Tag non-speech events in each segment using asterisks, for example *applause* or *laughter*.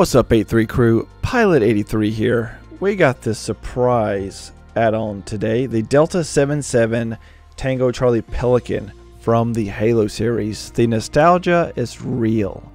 What's up 83 crew? Pilot 83 here. We got this surprise add-on today, the Delta 77 Tango Charlie Pelican from the Halo series. The nostalgia is real.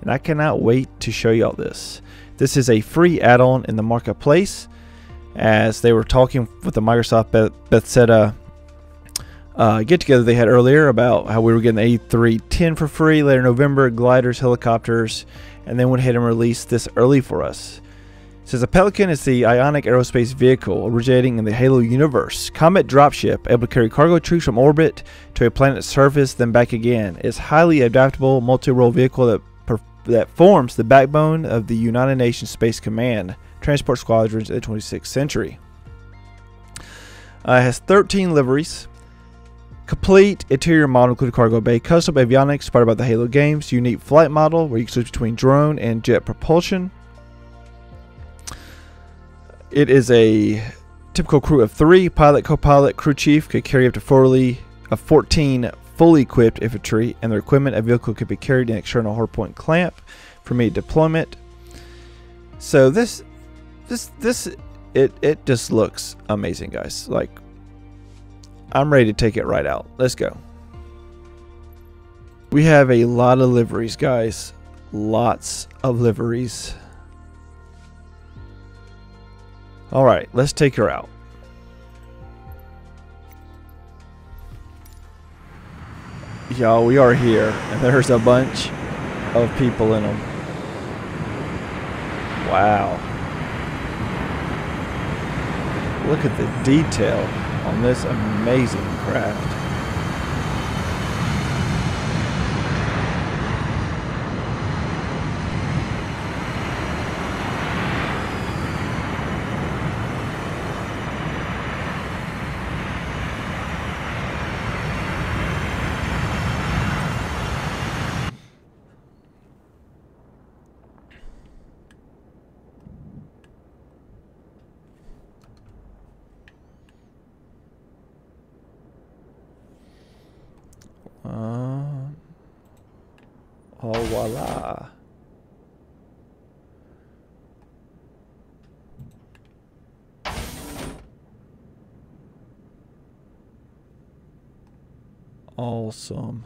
And I cannot wait to show y'all this. This is a free add-on in the marketplace as they were talking with the Microsoft Beth Bethesda uh, get together they had earlier about how we were getting the A310 for free later November, gliders, helicopters, and then went ahead and released this early for us. It says the Pelican is the ionic aerospace vehicle originating in the Halo universe. Comet dropship able to carry cargo troops from orbit to a planet's surface, then back again. It's highly adaptable multi-role vehicle that that forms the backbone of the United Nations Space Command transport squadrons in the 26th century. Uh, it has 13 liveries, Complete interior model including cargo bay, custom avionics inspired by the Halo games, unique flight model where you can switch between drone and jet propulsion. It is a typical crew of three, pilot, co-pilot, crew chief could carry up to 40, uh, 14 fully equipped infantry and their equipment. A vehicle could be carried in external hardpoint clamp for immediate deployment. So this, this, this, it, it just looks amazing, guys. Like I'm ready to take it right out. Let's go. We have a lot of liveries, guys. Lots of liveries. All right, let's take her out. Y'all, we are here, and there's a bunch of people in them. Wow. Look at the detail on this amazing craft. Uh, oh. Awesome.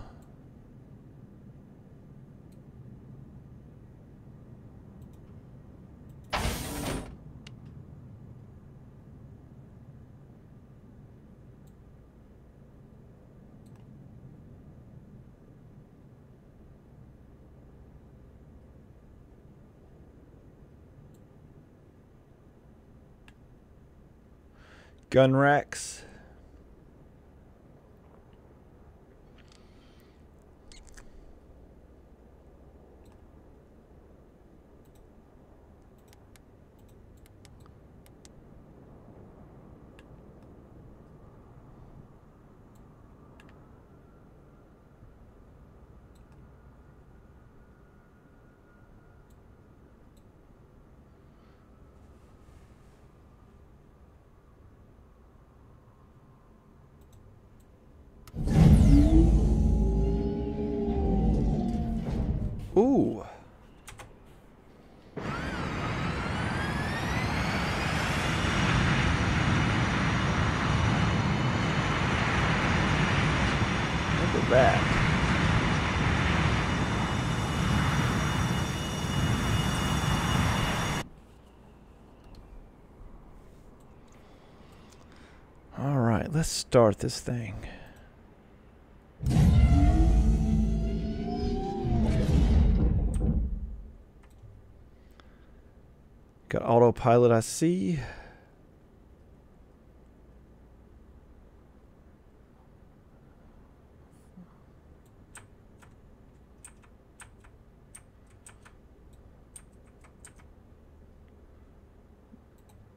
Gun racks. Ooh. Look at that. All right, let's start this thing. Got autopilot, I see.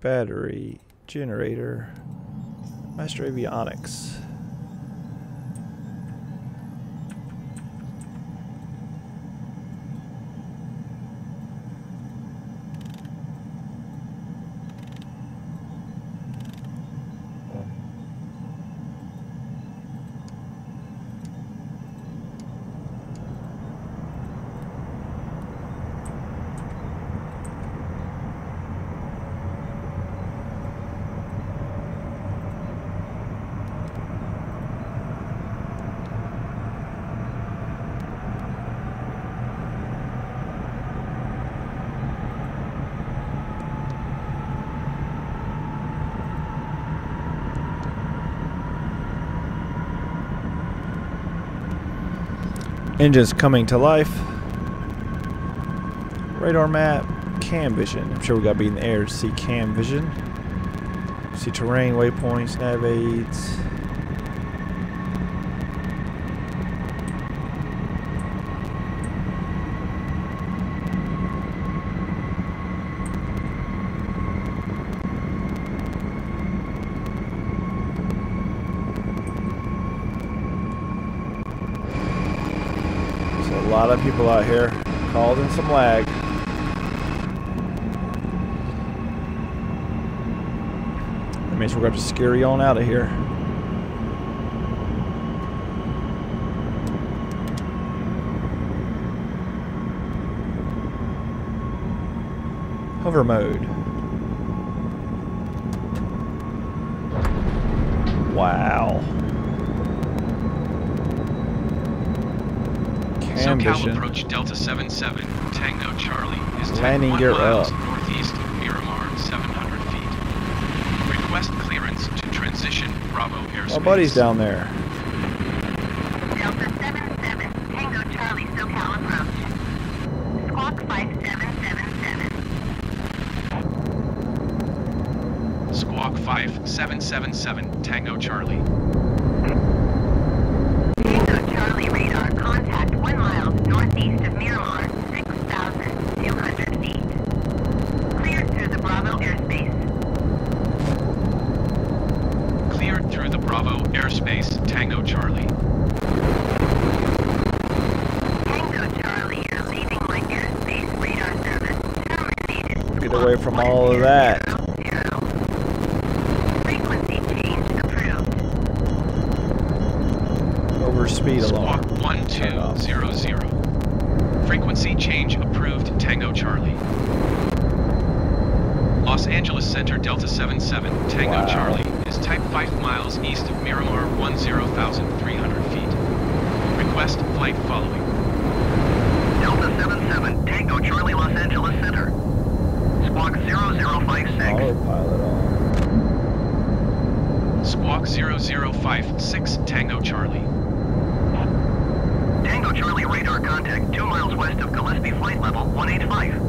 Battery, generator, master avionics. Engines coming to life. Radar map, cam vision. I'm sure we gotta be in the air to see cam vision. See terrain, waypoints, nav aids. There's a of people out here causing some lag. That means we're going to have to on out of here. Hover mode. Wow. Cam SoCal approach Delta 77, Tango Charlie is 10 Landing one gear up. northeast of Miramar, 700 feet. Request clearance to transition Bravo airspace. My buddy's down there. Delta 77, Tango Charlie, SoCal approach. Squawk 5777. Squawk 5777, Tango Charlie. Tango Charlie radar contact 1 mile northeast of Miramar, 6,200 feet. Cleared through the Bravo airspace. Cleared through the Bravo airspace, Tango Charlie. Tango Charlie, you're leaving my airspace radar service. Terminated. Get away from all of that. Frequency change approved. Over speed Squawk alarm. Turn 1200. Frequency change approved, Tango Charlie. Los Angeles Center Delta 77, Tango Wow. Charlie, is type 5 miles east of Miramar, 10,300 feet. Request flight following. Delta 77, Tango Charlie, Los Angeles Center. Squawk 0056. Autopilot on. Squawk 0056, Tango Charlie. Tango Charlie radar contact 2 miles west of Gillespie flight level 185.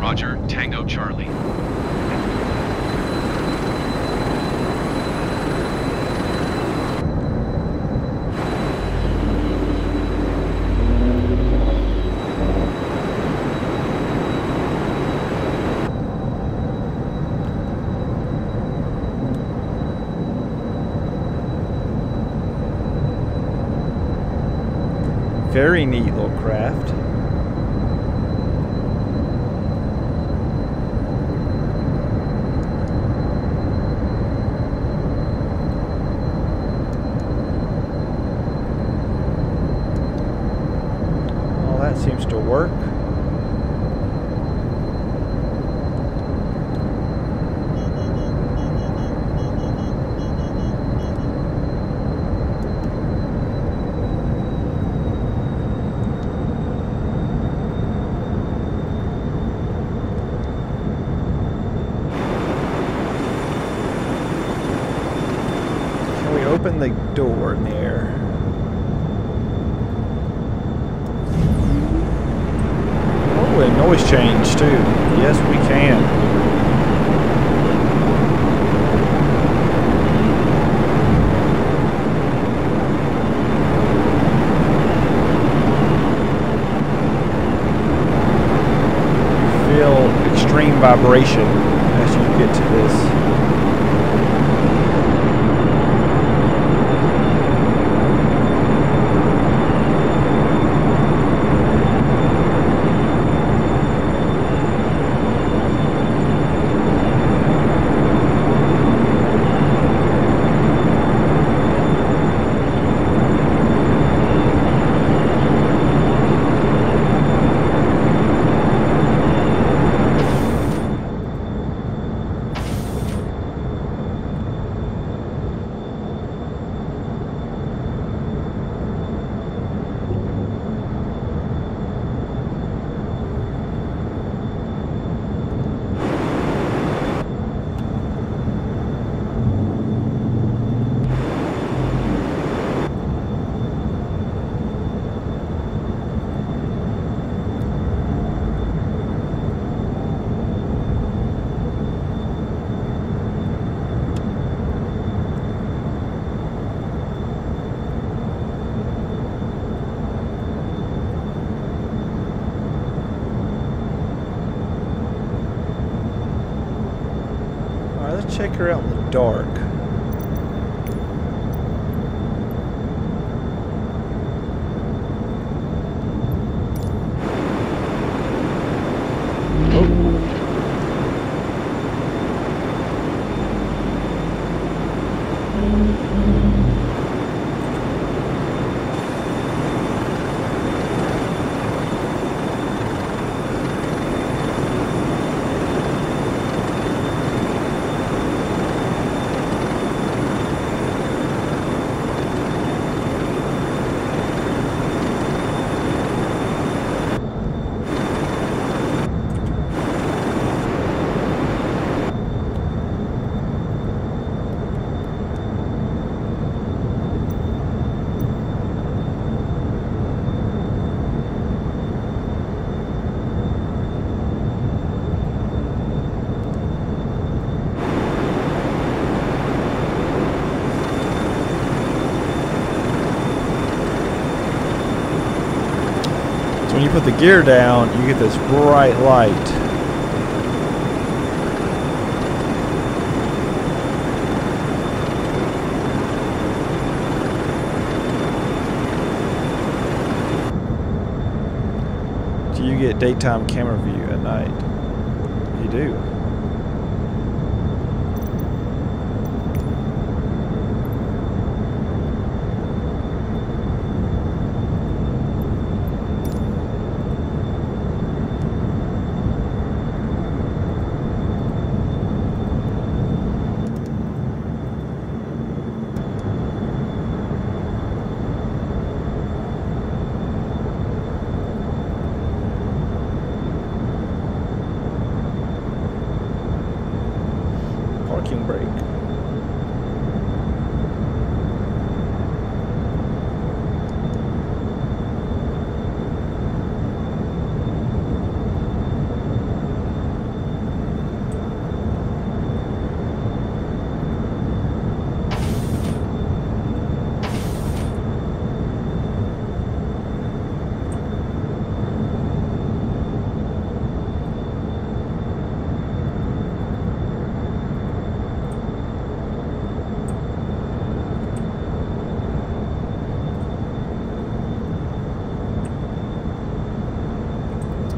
Roger, Tango Charlie. Very neat little craft. All that seems to work. Can we open the door in the air? Noise change too. Yes, we can. Feel extreme vibration as you get to this. Check her out in the dark. So when you the gear down, you get this bright light. Do you get daytime camera view at night? You do.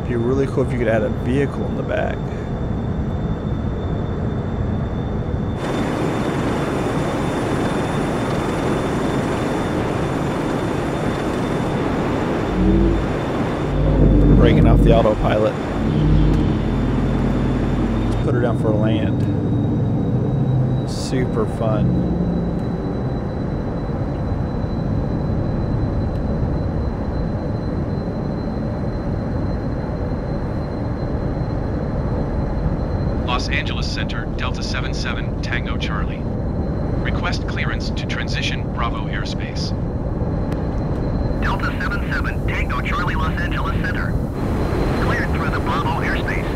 It'd be really cool if you could add a vehicle in the back. Breaking off the autopilot. Let's put her down for a land. Super fun. Los Angeles Center, Delta 77, Tango Charlie. Request clearance to transition Bravo airspace. Delta 77, Tango Charlie, Los Angeles Center. Cleared through the Bravo airspace.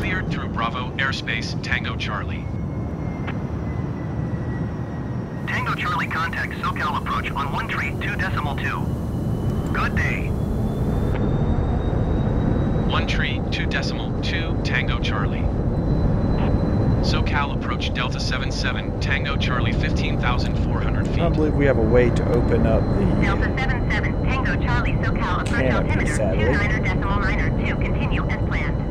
Cleared through Bravo airspace, Tango Charlie. Tango Charlie contact SoCal approach on one tree, two decimal two. Good day. One tree, two decimal, two, Tango Charlie. SoCal approach Delta 77, Tango Charlie 15,400 feet. I feet. believe we have a way to open up the... Delta the 77, Tango Charlie, SoCal, approach Canopy, altimeter, sadly. 29er decimal niner, 2, continue as planned.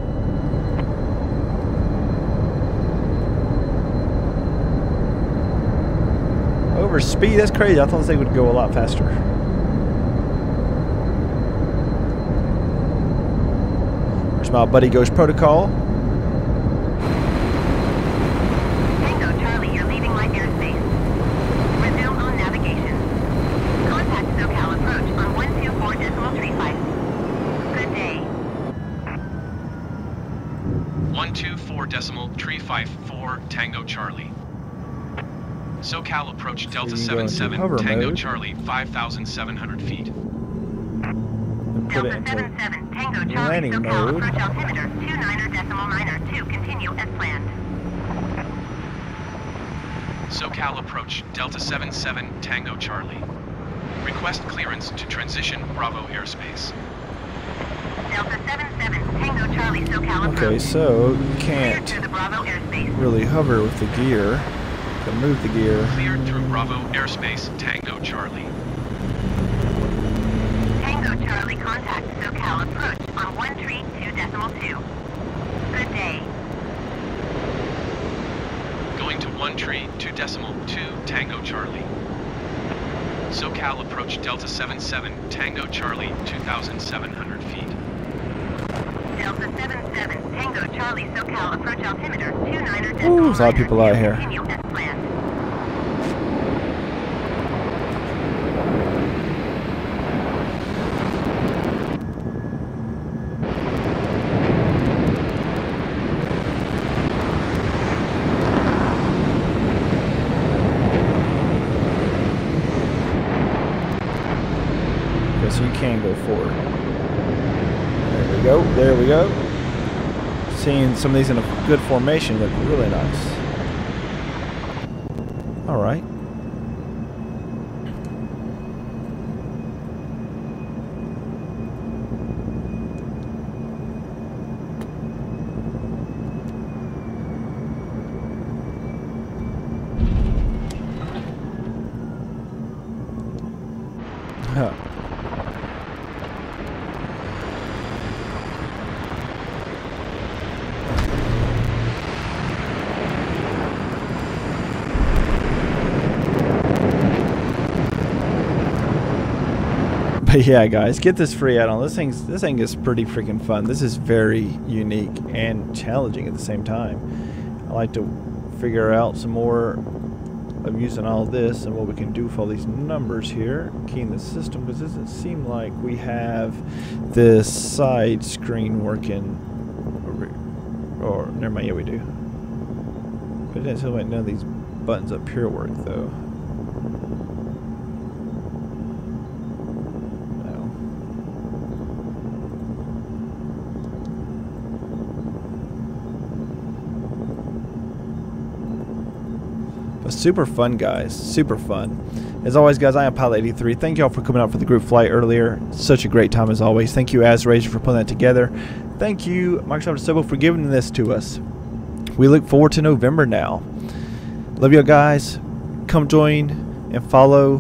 over speed. That's crazy. I thought they would go a lot faster. There's my buddy Ghost Protocol. Tango Charlie, you're leaving light airspace. Resume on navigation. Contact SoCal approach on 124 decimal 35. Good day. 124 decimal, tree 54, Tango Charlie. SoCal approach Delta you can go into 77, Tango mode. Charlie 5,700 feet. And put it Delta into 77, Tango Charlie, landing SoCal, mode. approach altimeter, 29er decimal niner, 2, continue as planned. SoCal approach Delta 77, Tango Charlie. Request clearance to transition Bravo airspace. Delta 77, Tango Charlie SoCal approach. Okay, so you can't the Bravo airspace. really hover with the gear. Can move the gear. Cleared through Bravo airspace, Tango Charlie. Tango Charlie contact SoCal approach on one tree two decimal two. Good day. Going to one tree, two decimal two, Tango Charlie. SoCal approach Delta 77, Tango Charlie, 2,700 feet. Delta 77, Tango Charlie SoCal approach altimeter 29er Ooh, there's a lot of people out here. Continue as planned. Okay, so you can go forward. There we go. There we go. Seeing some of these in a good formation look really nice. All right. Huh. *laughs* *laughs* yeah, guys, get this free add-on. This thing's this thing is pretty freaking fun. This is very unique and challenging at the same time. I like to figure out some more of using all this and what we can do with all these numbers here. Keying the system because it doesn't seem like we have this side screen working. Or, or never mind, yeah we do. But it doesn't seem like none of these buttons up here work though. But super fun, guys. Super fun. As always, guys, I am Pilot 83. Thank y'all for coming out for the group flight earlier. Such a great time as always. Thank you, AsRazer, for putting that together. Thank you, Microsoft Asobo, for giving this to us. We look forward to November now. Love y'all, guys. Come join and follow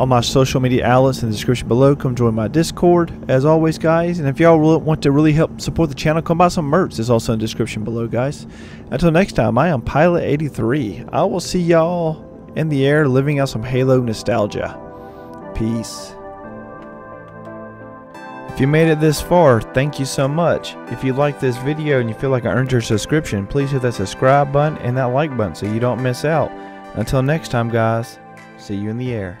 all my social media outlets in the description below. Come join my Discord, as always, guys. And if y'all want to really help support the channel, come buy some merch. It's also in the description below, guys. Until next time, I am Pilot83. I will see y'all in the air living out some Halo nostalgia. Peace. If you made it this far, thank you so much. If you like this video and you feel like I earned your subscription, please hit that subscribe button and that like button so you don't miss out. Until next time, guys, see you in the air.